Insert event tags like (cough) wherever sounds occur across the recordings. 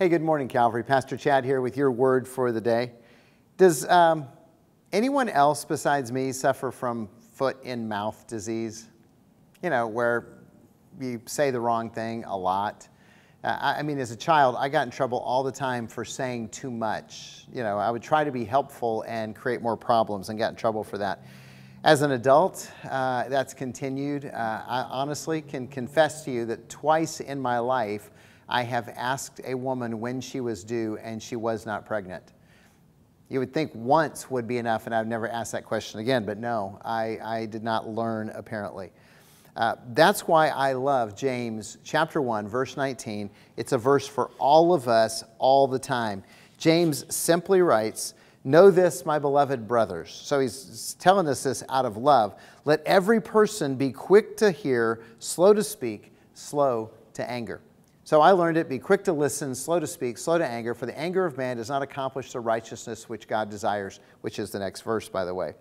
Hey, good morning, Calvary. Pastor Chad here with your word for the day. Does um, anyone else besides me suffer from foot in mouth disease? You know, where you say the wrong thing a lot. Uh, I mean, as a child, I got in trouble all the time for saying too much. You know, I would try to be helpful and create more problems and got in trouble for that. As an adult, uh, that's continued. Uh, I honestly can confess to you that twice in my life, I have asked a woman when she was due and she was not pregnant. You would think once would be enough, and I've never asked that question again, but no, I, I did not learn apparently. Uh, that's why I love James chapter 1, verse 19. It's a verse for all of us all the time. James simply writes, Know this, my beloved brothers. So he's telling us this out of love. Let every person be quick to hear, slow to speak, slow to anger. So I learned it be quick to listen, slow to speak, slow to anger, for the anger of man does not accomplish the righteousness which God desires, which is the next verse, by the way.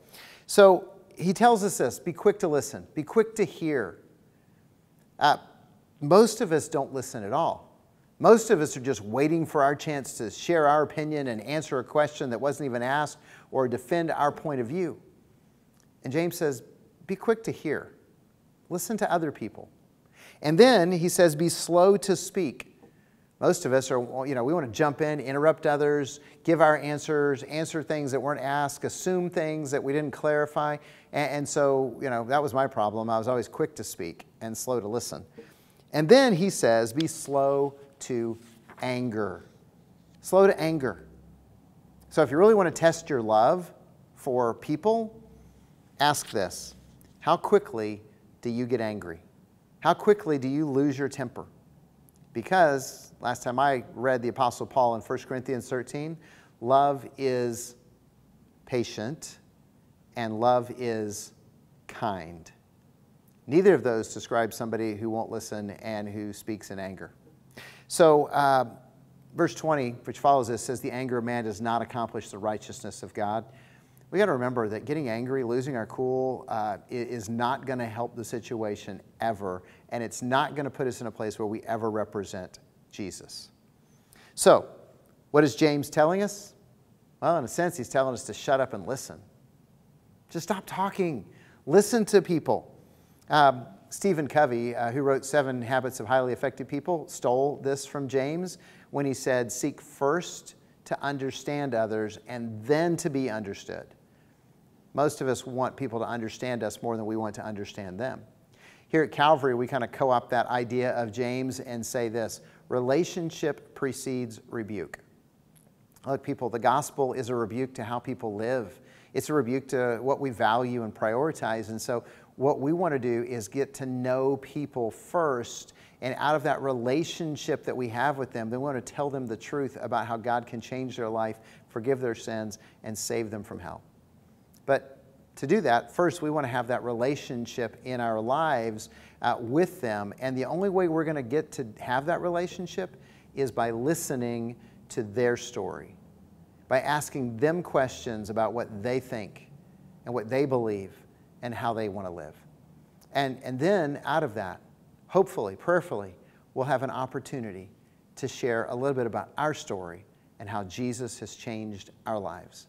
So he tells us this be quick to listen, be quick to hear. Uh, most of us don't listen at all. Most of us are just waiting for our chance to share our opinion and answer a question that wasn't even asked or defend our point of view. And James says, be quick to hear, listen to other people. And then he says, be slow to speak. Most of us are, you know, we want to jump in, interrupt others, give our answers, answer things that weren't asked, assume things that we didn't clarify. And, and, so, you know, that was my problem. I was always quick to speak and slow to listen. And then he says, be slow to anger. Slow to anger. So if you really want to test your love for people, ask this How quickly do you get angry? How quickly do you lose your temper? Because last time I read the Apostle Paul in 1 Corinthians 13, love is patient and love is kind. Neither of those describe somebody who won't listen and who speaks in anger. So, uh, verse 20, which follows this, says, The anger of man does not accomplish the righteousness of God we got to remember that getting angry, losing our cool, uh, is not going to help the situation ever, and it's not going to put us in a place where we ever represent Jesus. So, what is James telling us? Well, in a sense, he's telling us to shut up and listen. Just stop talking. Listen to people. Um, Stephen Covey, uh, who wrote Seven Habits of Highly Effective People, stole this from James when he said, Seek first to understand others and then to be understood. Most of us want people to understand us more than we want to understand them. Here at Calvary, we kind of co opt that idea of James and say this relationship precedes rebuke. Look, people, the gospel is a rebuke to how people live, it's a rebuke to what we value and prioritize. And so, what we want to do is get to know people first. And out of that relationship that we have with them, then we want to tell them the truth about how God can change their life, forgive their sins, and save them from hell. But to do that, first we want to have that relationship in our lives uh, with them. And the only way we're going to get to have that relationship is by listening to their story, by asking them questions about what they think and what they believe and how they want to live. And, and then out of that, hopefully, prayerfully, we'll have an opportunity to share a little bit about our story and how Jesus has changed our lives.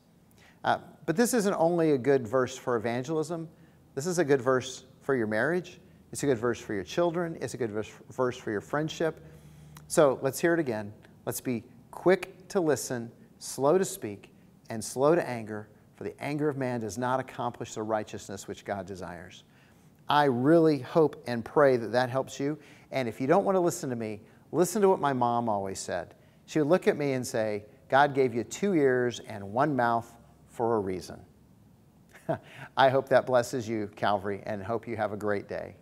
Uh, but this isn't only a good verse for evangelism, this is a good verse for your marriage. It's a good verse for your children. It's a good verse for your friendship. So let's hear it again. Let's be quick to listen, slow to speak, and slow to anger, for the anger of man does not accomplish the righteousness which God desires. I really hope and pray that that helps you. And if you don't want to listen to me, listen to what my mom always said. She would look at me and say, God gave you two ears and one mouth for a reason. (laughs) I hope that blesses you, Calvary, and hope you have a great day.